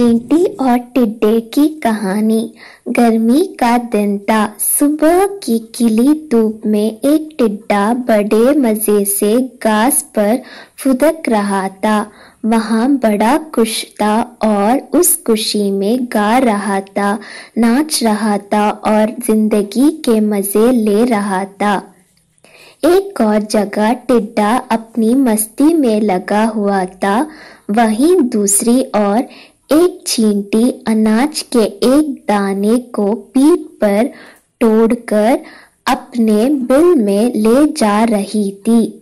चींटी और टिड्डे की कहानी। गर्मी का दिन था सुबह की किली धूप में एक टिड्डा बड़े मज़े से घास पर फुदक रहा था। वहाँ बड़ा खुश था और उस खुशी में गा रहा था, नाच रहा था और ज़िंदगी के मज़े ले रहा था। एक और जगह टिड्डा अपनी मस्ती में लगा हुआ था, वहीं दूसरी ओर एक चींटी अनाज के एक दाने को पीठ पर तोड़कर अपने बिल में ले जा रही थी।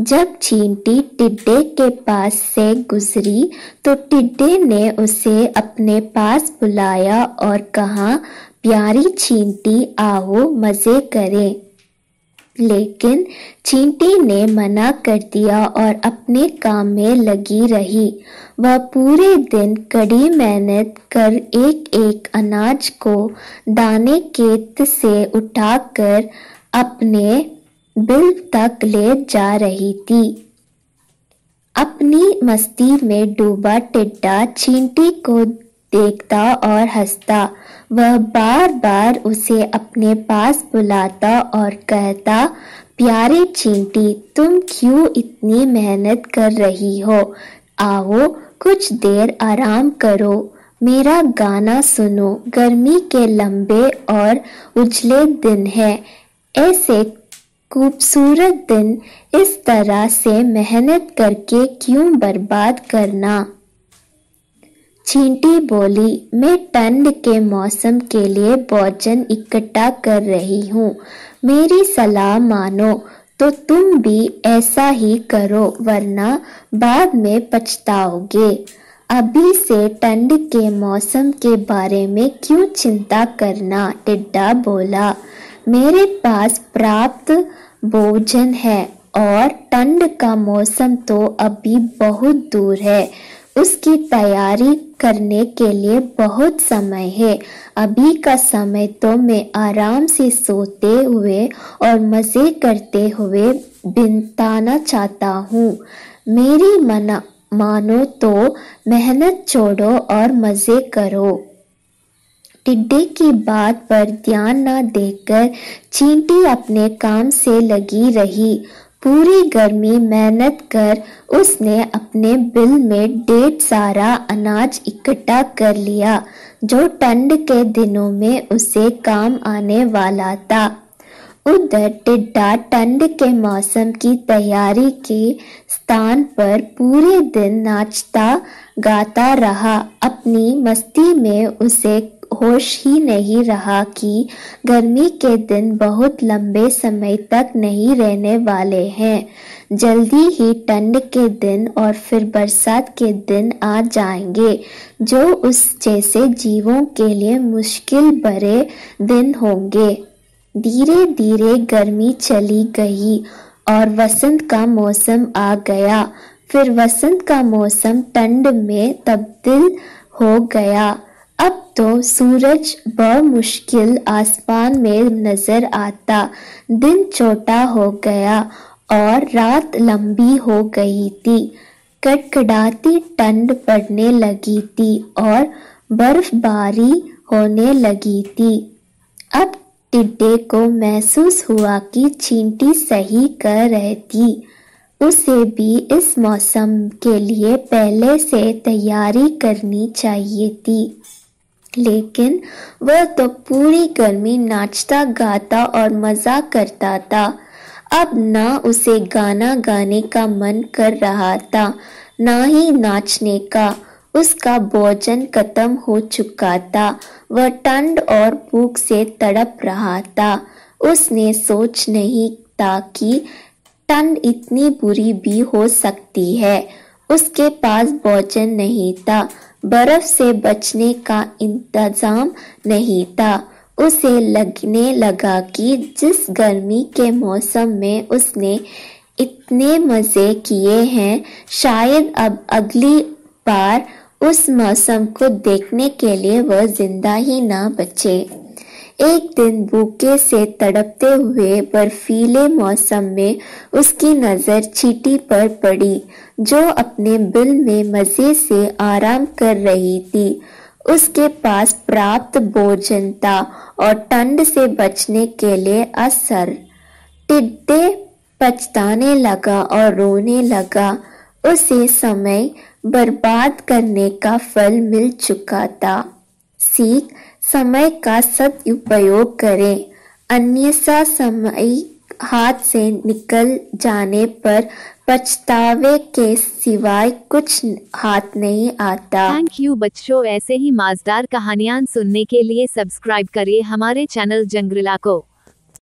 जब चींटी टिड्डे के पास से गुजरी तो टिड्डे ने उसे अपने पास बुलाया और कहा, प्यारी चींटी, आओ मज़े करें। लेकिन चींटी ने मना कर दिया और अपने काम में लगी रही। वह पूरे दिन कड़ी मेहनत कर एक एक अनाज को दाने केत से उठाकर अपने बिल तक ले जा रही थी। अपनी मस्ती में डूबा टिड्डा चींटी को देखता और हंसता। वह बार बार उसे अपने पास बुलाता और कहता, प्यारे चींटी, तुम क्यों इतनी मेहनत कर रही हो? आओ, कुछ देर आराम करो। मेरा गाना सुनो। गर्मी के लंबे और उजले दिन है। ऐसे खूबसूरत दिन इस तरह से मेहनत करके क्यों बर्बाद करना? चींटी बोली, मैं ठंड के मौसम के लिए भोजन इकट्ठा कर रही हूँ। मेरी सलाह मानो तो तुम भी ऐसा ही करो, वरना बाद में पछताओगे। अभी से ठंड के मौसम के बारे में क्यों चिंता करना? टिड्डा बोला, मेरे पास प्राप्त भोजन है और ठंड का मौसम तो अभी बहुत दूर है। उसकी तैयारी करने के लिए बहुत समय है। अभी का समय तो मैं आराम से सोते हुए और मज़े करते हुए बिताना चाहता हूँ। मेरी मना, मानो तो मेहनत छोड़ो और मज़े करो। टिड्डे की बात पर ध्यान न देकर चींटी अपने काम से लगी रही पूरी गर्मी मेहनत कर उसने अपने बिल में डेढ़ सारा अनाज इकट्ठा कर लिया, जो ठंड के दिनों में उसे काम आने वाला था। उधर टिड्डा ठंड के मौसम की तैयारी के स्थान पर पूरे दिन नाचता, गाता रहा। अपनी मस्ती में उसे होश ही नहीं रहा कि गर्मी के दिन बहुत लंबे समय तक नहीं रहने वाले हैं। जल्दी ही ठंड के दिन और फिर बरसात के दिन आ जाएँगे, जो उस जैसे जीवों के लिए मुश्किल भरे दिन होंगे। धीरे धीरे गर्मी चली गई और वसंत का मौसम आ गया। फिर वसंत का मौसम ठंड में तब्दील हो गया। अब तो सूरज मुश्किल आसमान में नज़र आता। दिन छोटा हो गया और रात लंबी हो गई थी। कड़कड़ाती ठंड पड़ने लगी थी और बर्फबारी होने लगी थी। अब टिड्डे को महसूस हुआ कि चींटी सही कर रही थी। उसे भी इस मौसम के लिए पहले से तैयारी करनी चाहिए थी। लेकिन वह तो पूरी गर्मी नाचता गाता और मज़ा करता था। अब ना उसे गाना गाने का मन कर रहा था, ना ही नाचने का। उसका भोजन खत्म हो चुका था। वह ठंड और भूख से तड़प रहा था। उसने सोच नहीं था कि ठंड इतनी बुरी भी हो सकती है। उसके पास भोजन नहीं था। बर्फ़ से बचने का इंतज़ाम नहीं था। उसे लगने लगा कि जिस गर्मी के मौसम में उसने इतने मज़े किए हैं, शायद अब अगली बार उस मौसम को देखने के लिए वह ज़िंदा ही ना बचे। एक दिन भूखे से तड़पते हुए बर्फीले मौसम में उसकी नज़र चीटी पर पड़ी, जो अपने बिल में मज़े से आराम कर रही थी। उसके पास प्राप्त भोजन था और ठंड से बचने के लिए असर। टिड्डे पछताने लगा और रोने लगा। उसे समय बर्बाद करने का फल मिल चुका था। सीख समय का सदुपयोग करें। अन्यथा समय हाथ से निकल जाने पर पछतावे के सिवाय कुछ हाथ नहीं आता। थैंक यू बच्चों, ऐसे ही मज़ेदार कहानियाँ सुनने के लिए सब्सक्राइब करिए हमारे चैनल जंगरिला को।